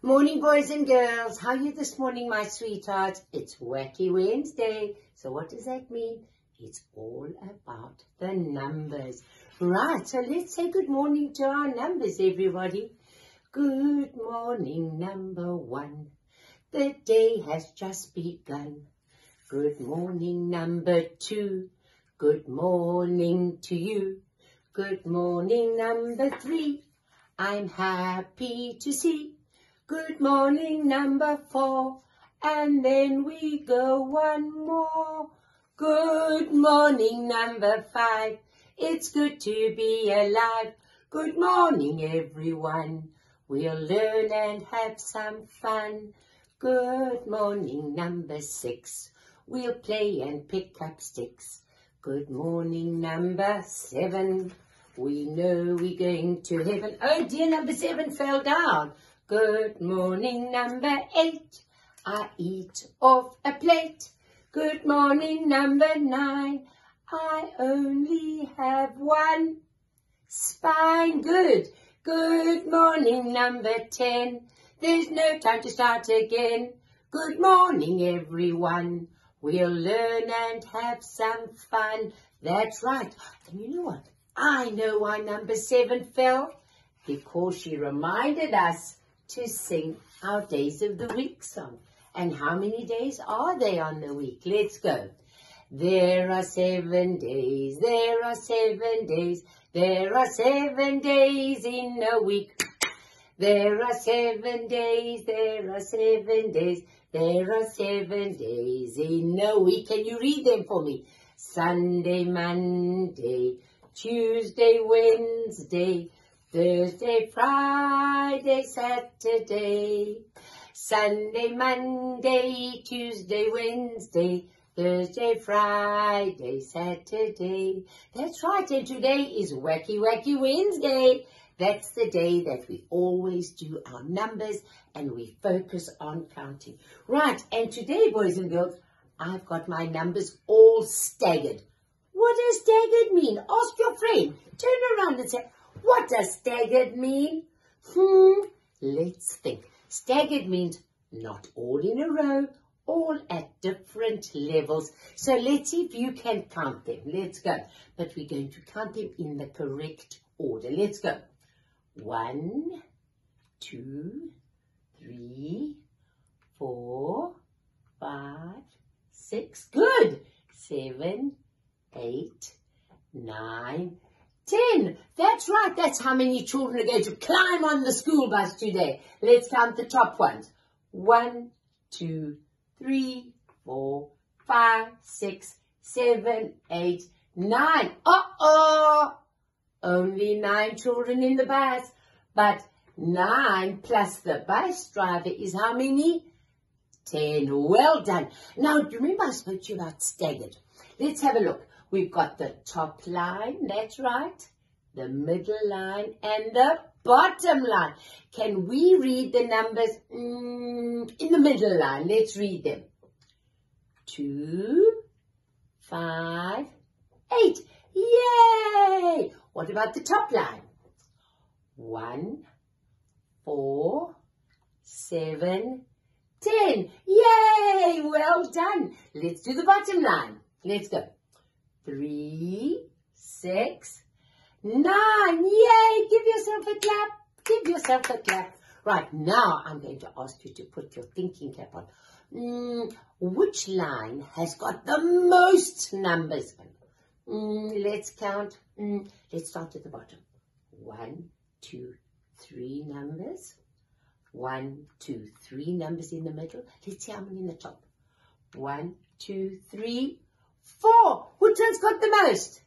Morning, boys and girls. How are you this morning, my sweethearts? It's Wacky Wednesday. So what does that mean? It's all about the numbers. Right, so let's say good morning to our numbers, everybody. Good morning, number one. The day has just begun. Good morning, number two. Good morning to you. Good morning, number three. I'm happy to see. Good morning, number four. And then we go one more. Good morning, number five. It's good to be alive. Good morning, everyone. We'll learn and have some fun. Good morning, number six. We'll play and pick up sticks. Good morning, number seven. We know we're going to heaven. Oh dear, number seven fell down. Good morning, number eight. I eat off a plate. Good morning, number nine. I only have one spine. Good. Good morning, number ten. There's no time to start again. Good morning, everyone. We'll learn and have some fun. That's right. And you know what? I know why number seven fell. Because she reminded us to sing our Days of the Week song. And how many days are they on the week? Let's go. There are seven days, there are seven days, there are seven days in a week. There are seven days, there are seven days, there are seven days in a week. Can you read them for me? Sunday, Monday, Tuesday, Wednesday, Thursday, Friday, Saturday, Sunday, Monday, Tuesday, Wednesday, Thursday, Friday, Saturday. That's right, and today is Wacky Wacky Wednesday. That's the day that we always do our numbers and we focus on counting. Right, and today, boys and girls, I've got my numbers all staggered. What does staggered mean? Ask your friend. Turn around and say, what does staggered mean? Hmm, let's think. Staggered means not all in a row, all at different levels. So let's see if you can count them. Let's go. But we're going to count them in the correct order. Let's go. One, two, three, four, five, six. Good. Seven, eight, nine, ten. That's right. That's how many children are going to climb on the school bus today. Let's count the top ones. One, two, three, four, five, six, seven, eight, nine. Uh-oh! Only nine children in the bus. But nine plus the bus driver is how many? Ten. Well done. Now, do you remember I spoke to you about staggered? Let's have a look. We've got the top line, that's right, the middle line, and the bottom line. Can we read the numbers mm, in the middle line? Let's read them. Two, five, eight. Yay! What about the top line? One, four, seven, ten. Yay! Well done. Let's do the bottom line. Let's go. Three, six, nine. Yay! Give yourself a clap. Give yourself a clap. Right, now I'm going to ask you to put your thinking cap on. Mm, which line has got the most numbers? Mm, let's count. Mm, let's start at the bottom. One, two, three numbers. One, two, three numbers in the middle. Let's see how many in the top. One, two, three, four. One's got the most?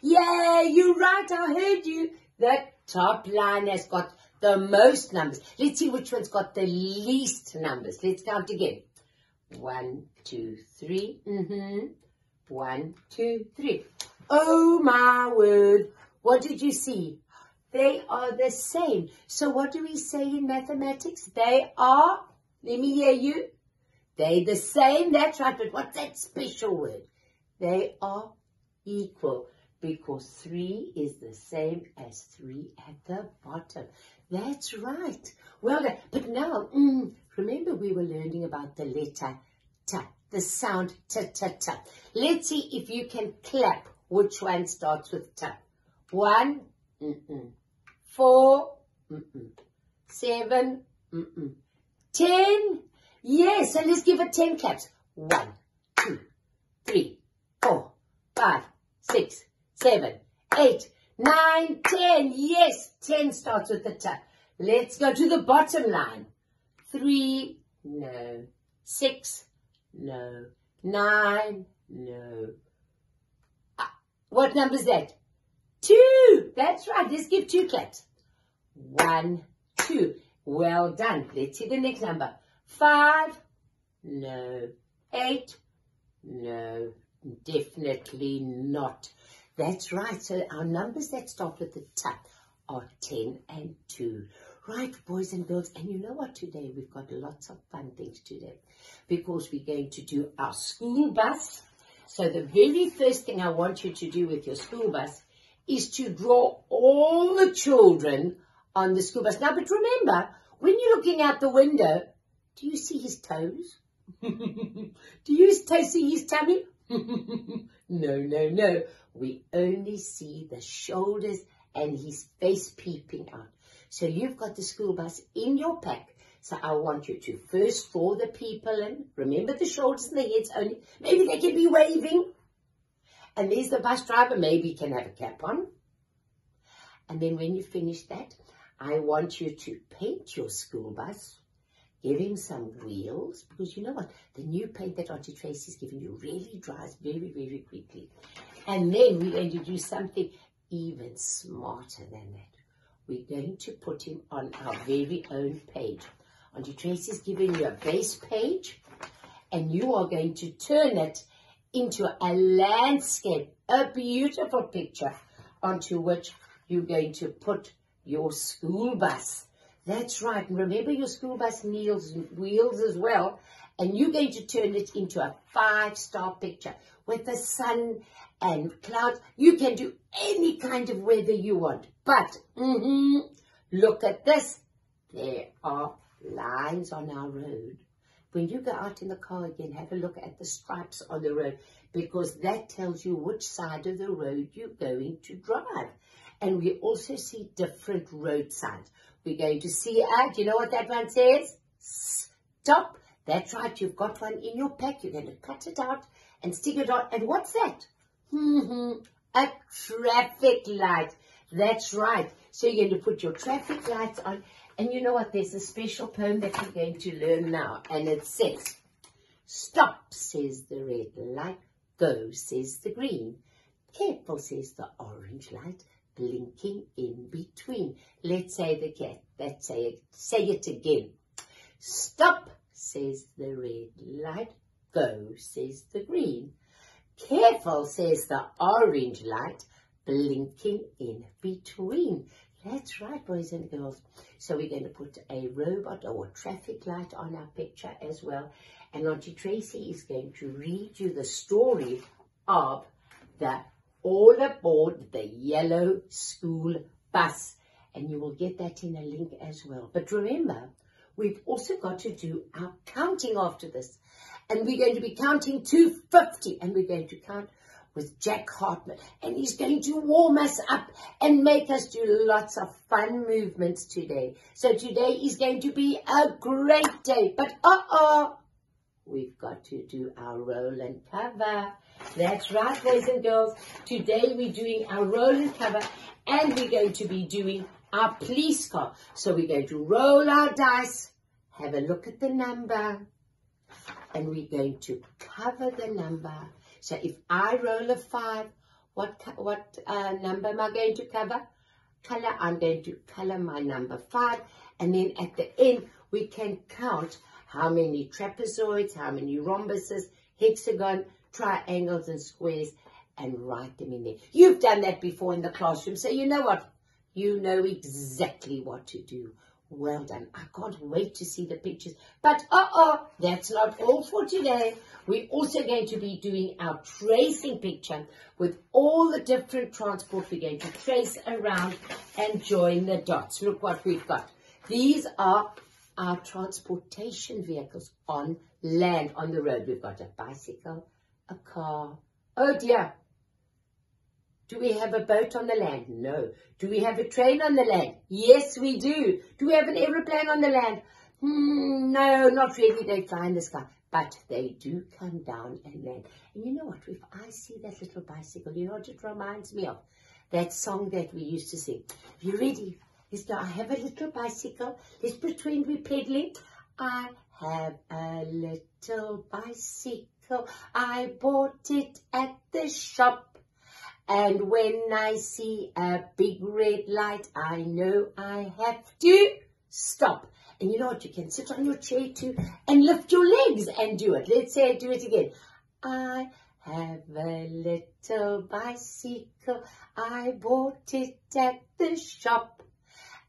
Yeah, you're right. I heard you. The top line has got the most numbers. Let's see which one's got the least numbers. Let's count again. One, two, three. Mm-hmm. One, two, three. Oh, my word. What did you see? They are the same. So what do we say in mathematics? They are, let me hear you. They the same, that's right, but what's that special word? They are equal. because 3 is the same as 3 at the bottom. That's right. Well done. But now, mm, remember we were learning about the letter T, the sound T, T, T. Let's see if you can clap which one starts with T. One, mm -mm. four, seven, ten. Yes, so let's give it ten claps. One, two, three, four, five, six, seven, eight, nine, ten. Yes, ten starts with the T. Let's go to the bottom line. Three, no. Six, no. Nine, no. Uh, what number is that? Two. That's right. Let's give two claps. One, two. Well done. Let's see the next number. Five, no. Eight, no. Definitely not. That's right. So our numbers that start with the T are 10 and 2. Right, boys and girls. And you know what? Today we've got lots of fun things today because we're going to do our school bus. So the very first thing I want you to do with your school bus is to draw all the children on the school bus. Now, but remember, when you're looking out the window, do you see his toes? do you see his tummy? no, no, no. We only see the shoulders and his face peeping out. So you've got the school bus in your pack. So I want you to first draw the people in. Remember the shoulders and the heads only. Maybe they can be waving. And there's the bus driver. Maybe he can have a cap on. And then when you finish that, I want you to paint your school bus give him some wheels because you know what? The new paint that Auntie Tracy's giving you really dries very, very quickly. And then we're going to do something even smarter than that. We're going to put him on our very own page. Auntie Tracy's giving you a base page and you are going to turn it into a landscape, a beautiful picture onto which you're going to put your school bus. That's right. Remember your school bus needs wheels as well. And you're going to turn it into a five-star picture with the sun and clouds. You can do any kind of weather you want. But, mm -hmm, look at this. There are lines on our road. When you go out in the car again, have a look at the stripes on the road because that tells you which side of the road you're going to drive. And we also see different road signs. We're going to see it. You know what that one says? Stop. That's right. You've got one in your pack. You're going to cut it out and stick it on. And what's that? hmm A traffic light. That's right. So you're going to put your traffic lights on. And you know what? There's a special poem that we're going to learn now. And it says, Stop, says the red light. Go, says the green. Careful, says the orange light blinking in between. Let's say the cat. Let's say it. Say it again. Stop, says the red light. Go, says the green. Careful, says the orange light, blinking in between. That's right, boys and girls. So we're going to put a robot or a traffic light on our picture as well. And Auntie Tracy is going to read you the story of the all aboard the yellow school bus. And you will get that in a link as well. But remember, we've also got to do our counting after this. And we're going to be counting to 50. And we're going to count with Jack Hartmann. And he's going to warm us up and make us do lots of fun movements today. So today is going to be a great day. But uh-oh, we've got to do our roll and cover. That's right, boys and girls. Today we're doing our roll and cover and we're going to be doing our police car. So we're going to roll our dice, have a look at the number, and we're going to cover the number. So if I roll a five, what, what uh, number am I going to cover? Color, I'm going to color my number five. And then at the end, we can count how many trapezoids, how many rhombuses, hexagon, triangles and squares and write them in there. You've done that before in the classroom, so you know what? You know exactly what to do Well done. I can't wait to see the pictures. But uh-oh, that's not all for today. We're also going to be doing our tracing picture with all the different transport we're going to trace around and join the dots. Look what we've got. These are our transportation vehicles on land, on the road. We've got a bicycle, a car. Oh dear, do we have a boat on the land? No. Do we have a train on the land? Yes, we do. Do we have an aeroplane on the land? Hmm, no, not really. They fly in the sky. But they do come down and land. And you know what? If I see that little bicycle, you know what it reminds me of? That song that we used to sing. You ready? Let's I have a little bicycle. Let's pretend we're. I have a little bicycle. I bought it at the shop. And when I see a big red light, I know I have to stop. And you know what? You can sit on your chair too and lift your legs and do it. Let's say I do it again. I have a little bicycle. I bought it at the shop.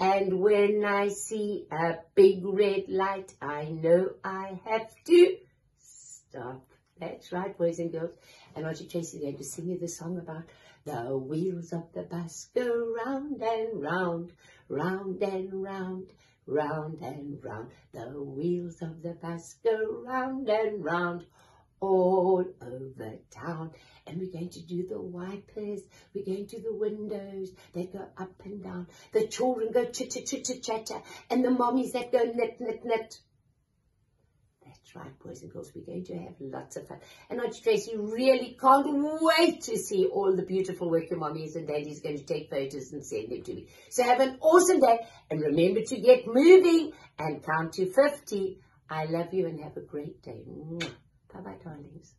And when I see a big red light, I know I have to stop. That's right, boys and girls. And Roger Tracy is going to sing you the song about the wheels of the bus go round and round, round and round, round and round. The wheels of the bus go round and round all over town. And we're going to do the wipers. We're going to the windows. They go up and down. The children go chitter, chitter, chatter. And the mommies that go knit, knit, knit. That's right, boys and girls, we're going to have lots of fun. And Auntie Tracy really can't wait to see all the beautiful work your mommies and daddies going to take photos and send them to me. So have an awesome day and remember to get moving and count to 50. I love you and have a great day. Bye-bye, darlings.